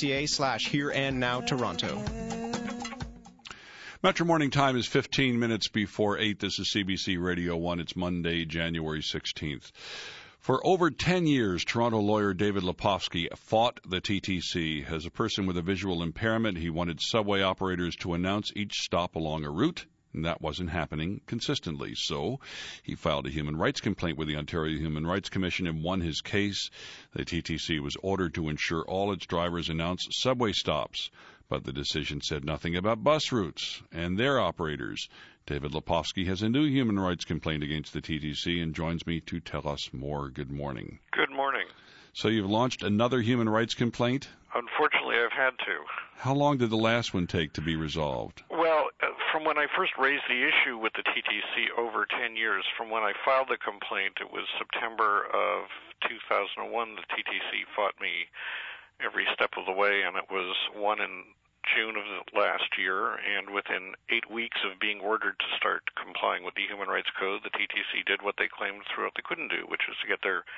ca slash here and now Toronto. Metro Morning Time is 15 minutes before 8. This is CBC Radio 1. It's Monday, January 16th. For over 10 years, Toronto lawyer David Lepofsky fought the TTC. As a person with a visual impairment, he wanted subway operators to announce each stop along a route and that wasn't happening consistently. So he filed a human rights complaint with the Ontario Human Rights Commission and won his case. The TTC was ordered to ensure all its drivers announce subway stops, but the decision said nothing about bus routes and their operators. David Lepofsky has a new human rights complaint against the TTC and joins me to tell us more. Good morning. Good morning. So you've launched another human rights complaint? Unfortunately, I've had to. How long did the last one take to be resolved? Well, from when I first raised the issue with the TTC over 10 years, from when I filed the complaint, it was September of 2001. The TTC fought me every step of the way, and it was won in June of last year. And within eight weeks of being ordered to start complying with the Human Rights Code, the TTC did what they claimed throughout they couldn't do, which was to get their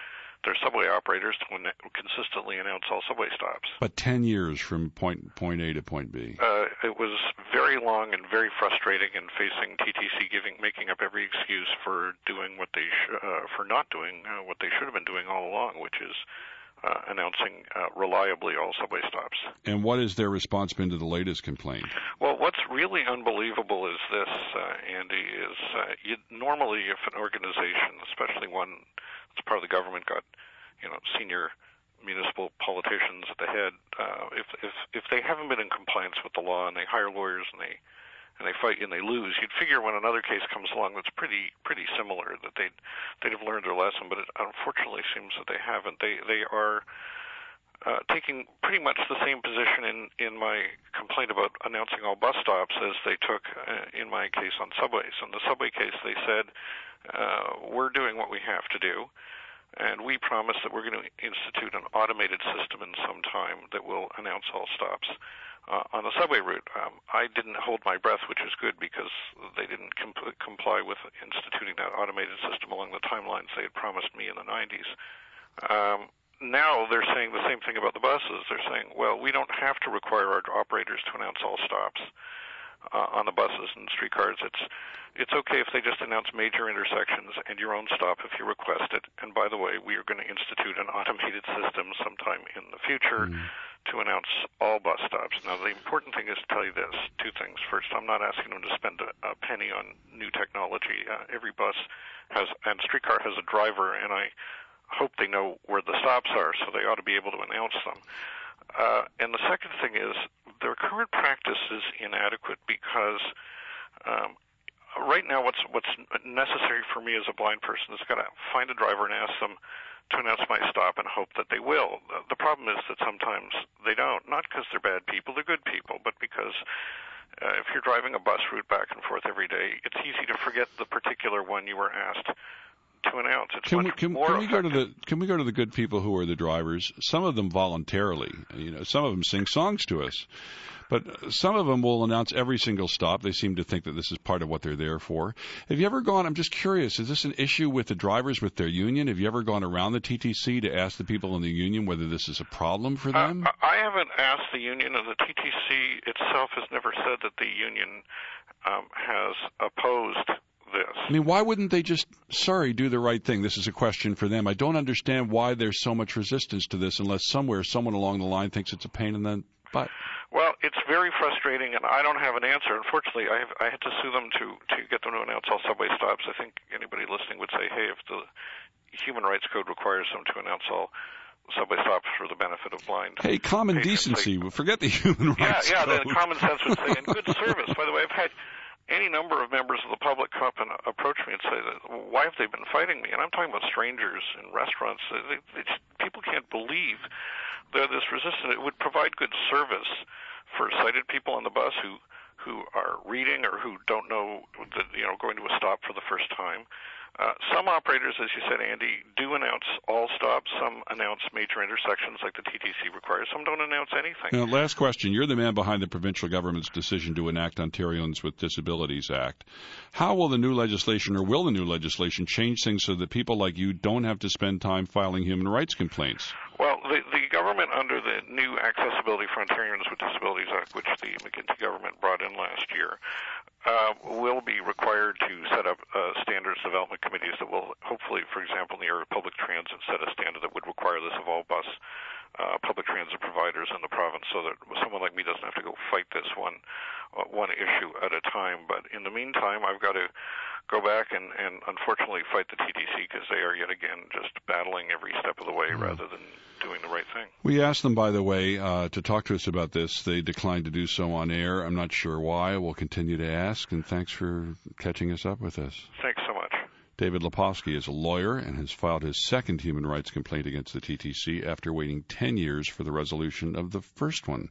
their subway operators to consistently announce all subway stops. But 10 years from point point A to point B. Uh, it was very long and very frustrating, and facing TTC giving making up every excuse for doing what they sh- uh, for not doing uh, what they should have been doing all along, which is. Uh, announcing uh, reliably all subway stops. And what has their response been to the latest complaint? Well, what's really unbelievable is this, uh, Andy, is you, normally if an organization, especially one that's part of the government got you know senior municipal politicians at the head. Uh, if if if they haven't been in compliance with the law and they hire lawyers and they and they fight and they lose, you'd figure when another case comes along that's pretty pretty similar that they'd they'd have learned their lesson. But it unfortunately seems that they haven't. They they are. Uh, taking pretty much the same position in, in my complaint about announcing all bus stops as they took uh, in my case on subways. In the subway case, they said uh, we're doing what we have to do, and we promise that we're going to institute an automated system in some time that will announce all stops. Uh, on the subway route, um, I didn't hold my breath, which is good because they didn't comp- comply with instituting that automated system along the timelines they had promised me in the 90s. Um, now they're saying the same thing about the buses. They're saying, well, we don't have to require our operators to announce all stops on the buses and streetcars. It's it's okay if they just announce major intersections and your own stop if you request it. And by the way, we are going to institute an automated system sometime in the future mm. to announce all bus stops. Now, the important thing is to tell you this: two things. First, I'm not asking them to spend a, a penny on new technology. Uh, every bus has and streetcar has a driver, and I hope they know where the stops are, so they ought to be able to announce them. Uh, and the second thing is their current practice is inadequate because um, right now what's what's necessary for me as a blind person is got to find a driver and ask them to announce my stop and hope that they will. The problem is that sometimes they don't, not because they're bad people, they're good people, but because uh, if you're driving a bus route back and forth every day, it's easy to forget the particular one you were asked to announce. It's can we, can, can we go to the Can we go to the good people who are the drivers? Some of them voluntarily. You know, some of them sing songs to us, but some of them will announce every single stop. They seem to think that this is part of what they're there for. Have you ever gone? I'm just curious. Is this an issue with the drivers with their union? Have you ever gone around the TTC to ask the people in the union whether this is a problem for them? Uh, I haven't asked the union, and the TTC itself has never said that the union um, has opposed this. I mean, why wouldn't they just, sorry, do the right thing? This is a question for them. I don't understand why there's so much resistance to this unless somewhere someone along the line thinks it's a pain in the butt. Well, it's very frustrating, and I don't have an answer. Unfortunately, I have I had to sue them to to get them to announce all subway stops. I think anybody listening would say, "Hey, if the Human Rights Code requires them to announce all subway stops for the benefit of blind." Hey, common decency. Like, Forget the human rights. Yeah, yeah. The common sense would say, and good service. By the way, I've had any number of members of the public come up and approach me and say that why have they been fighting me? And I'm talking about strangers in restaurants. They, they, people can't believe they're this resistant. It would provide good service for sighted people on the bus who who are reading or who don't know that you know going to a stop for the first time. Uh, some operators, as you said, Andy, do announce all stops. Some announce major intersections like the TTC requires. Some don't announce anything. Now, last question. You're the man behind the provincial government's decision to enact Ontarians with Disabilities Act. How will the new legislation, or will the new legislation, change things so that people like you don't have to spend time filing human rights complaints? Well, the, the government, under the new Accessibility for Ontarians with Disabilities Act, which the McGuinty government brought in last year, uh, will be required to set up uh, standards development committees that will hopefully, for example, in the area of public transit, set a standard that would require this of all bus uh, public transit providers in the province, so that someone like me doesn't have to go fight this one uh, one issue at a time. But in the meantime, I've got to go back and, and unfortunately fight the TTC because they are yet again just battling every step of the way mm. rather than doing the right thing. We asked them, by the way, uh, to talk to us about this. They declined to do so on air. I'm not sure why. We'll continue to ask, and thanks for catching us up with us. Much. David Lepofsky is a lawyer and has filed his second human rights complaint against the TTC after waiting 10 years for the resolution of the first one.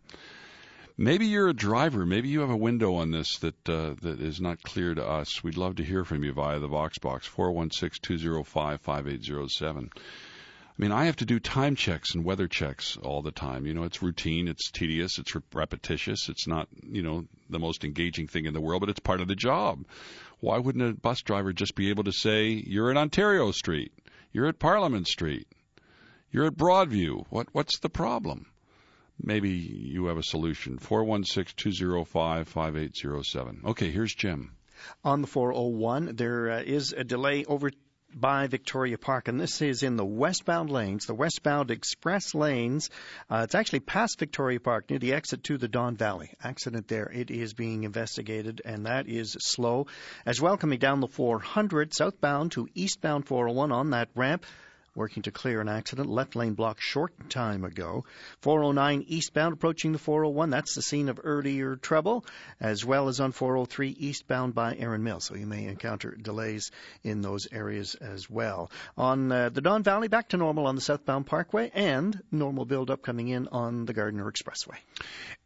Maybe you're a driver. Maybe you have a window on this that uh, that is not clear to us. We'd love to hear from you via the Vox Box 416-205-5807. I mean, I have to do time checks and weather checks all the time. You know, it's routine, it's tedious, it's repetitious. It's not, you know, the most engaging thing in the world, but it's part of the job. Why wouldn't a bus driver just be able to say, "You're at Ontario Street, you're at Parliament Street, you're at Broadview"? What what's the problem? maybe you have a solution. 416 205 5807. Okay, here's Jim. On the 401, there uh, is a delay over by Victoria Park, and this is in the westbound lanes, the westbound express lanes. Uh, it's actually past Victoria Park near the exit to the Don Valley. Accident there. It is being investigated, and that is slow. As well, coming down the 400 southbound to eastbound 401 on that ramp working to clear an accident. Left lane blocked short time ago. 409 eastbound approaching the 401. That's the scene of earlier trouble, as well as on 403 eastbound by Erin Mill. So you may encounter delays in those areas as well. On uh, the Don Valley, back to normal on the southbound parkway, and normal build-up coming in on the Gardiner Expressway.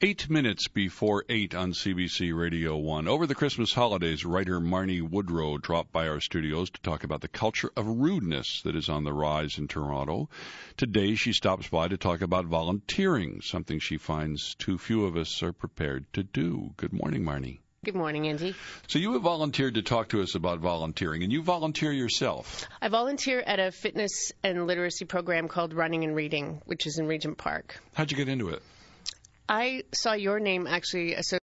Eight minutes before eight on CBC Radio 1. Over the Christmas holidays, writer Marnie Woodrow dropped by our studios to talk about the culture of rudeness that is on the rise in Toronto. Today she stops by to talk about volunteering, something she finds too few of us are prepared to do. Good morning, Marnie. Good morning, Andy. So you have volunteered to talk to us about volunteering, and you volunteer yourself. I volunteer at a fitness and literacy program called Running and Reading, which is in Regent Park. How'd you get into it? I saw your name actually associated